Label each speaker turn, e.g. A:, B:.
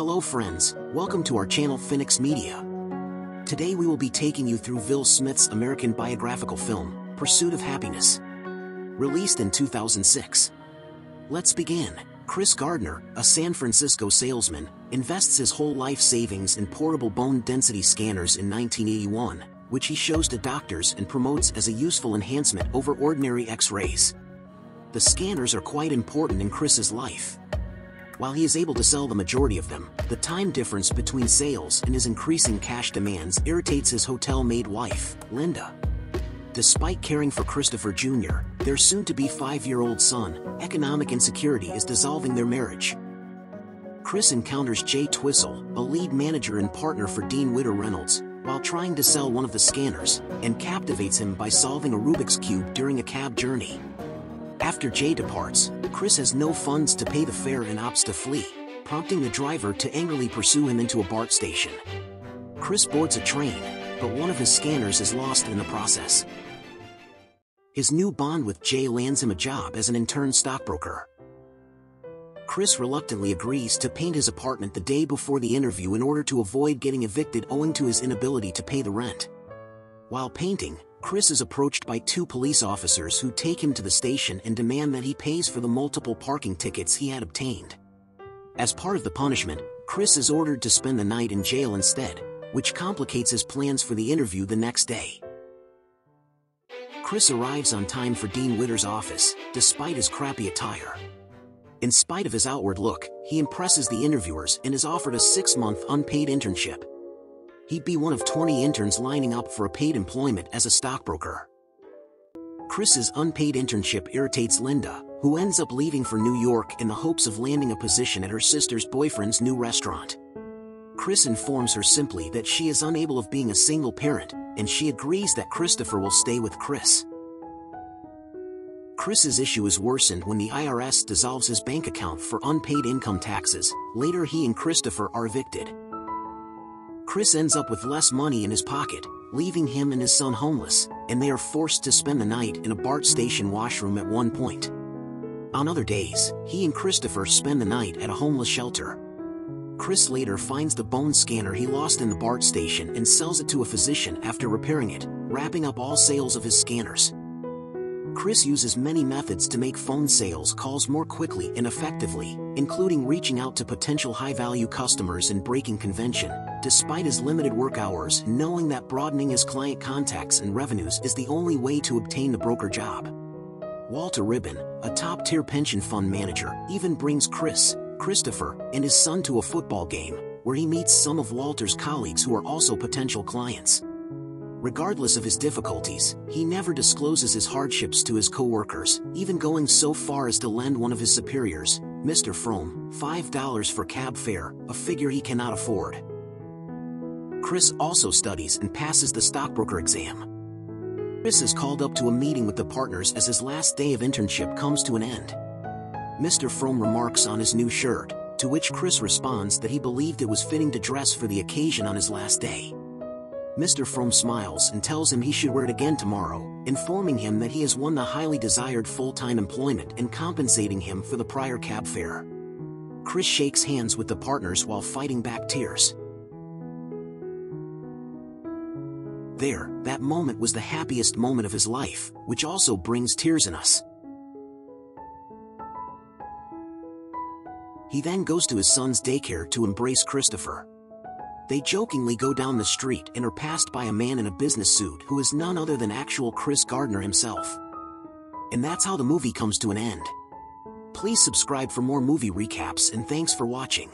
A: Hello friends, welcome to our channel Phyniks Media. Today we will be taking you through Will Smith's American biographical film, Pursuit of Happyness. Released in 2006. Let's begin. Chris Gardner, a San Francisco salesman, invests his whole life savings in portable bone density scanners in 1981, which he shows to doctors and promotes as a useful enhancement over ordinary x-rays. The scanners are quite important in Chris's life. While he is able to sell the majority of them, the time difference between sales and his increasing cash demands irritates his hotel-maid wife, Linda. Despite caring for Christopher Jr., their soon-to-be five-year-old son, economic insecurity is dissolving their marriage. Chris encounters Jay Twistle, a lead manager and partner for Dean Witter Reynolds, while trying to sell one of the scanners, and captivates him by solving a Rubik's Cube during a cab journey. After Jay departs, Chris has no funds to pay the fare and opts to flee, prompting the driver to angrily pursue him into a BART station. Chris boards a train, but one of his scanners is lost in the process. His new bond with Jay lands him a job as an intern stockbroker. Chris reluctantly agrees to paint his apartment the day before the interview in order to avoid getting evicted owing to his inability to pay the rent. While painting, Chris is approached by two police officers who take him to the station and demand that he pays for the multiple parking tickets he had obtained. As part of the punishment, Chris is ordered to spend the night in jail instead, which complicates his plans for the interview the next day. Chris arrives on time for Dean Witter's office, despite his crappy attire. In spite of his outward look, he impresses the interviewers and is offered a six-month unpaid internship. He'd be one of 20 interns lining up for a paid employment as a stockbroker. Chris's unpaid internship irritates Linda, who ends up leaving for New York in the hopes of landing a position at her sister's boyfriend's new restaurant. Chris informs her simply that she is unable of being a single parent, and she agrees that Christopher will stay with Chris. Chris's issue is worsened when the IRS dissolves his bank account for unpaid income taxes. Later he and Christopher are evicted. Chris ends up with less money in his pocket, leaving him and his son homeless, and they are forced to spend the night in a BART station washroom at one point. On other days, he and Christopher spend the night at a homeless shelter. Chris later finds the bone scanner he lost in the BART station and sells it to a physician after repairing it, wrapping up all sales of his scanners. Chris uses many methods to make phone sales calls more quickly and effectively, including reaching out to potential high-value customers and breaking convention, despite his limited work hours knowing that broadening his client contacts and revenues is the only way to obtain the broker job. Walter Ribbon, a top-tier pension fund manager, even brings Chris, Christopher, and his son to a football game, where he meets some of Walter's colleagues who are also potential clients. Regardless of his difficulties, he never discloses his hardships to his co-workers, even going so far as to lend one of his superiors, Mr. Frohm, $5 for cab fare, a figure he cannot afford. Chris also studies and passes the stockbroker exam. Chris is called up to a meeting with the partners as his last day of internship comes to an end. Mr. Frohm remarks on his new shirt, to which Chris responds that he believed it was fitting to dress for the occasion on his last day. Mr. Frohm smiles and tells him he should wear it again tomorrow, informing him that he has won the highly desired full-time employment and compensating him for the prior cab fare. Chris shakes hands with the partners while fighting back tears. There, that moment was the happiest moment of his life, which also brings tears in us. He then goes to his son's daycare to embrace Christopher. They jokingly go down the street and are passed by a man in a business suit who is none other than actual Chris Gardner himself. And that's how the movie comes to an end. Please subscribe for more movie recaps and thanks for watching.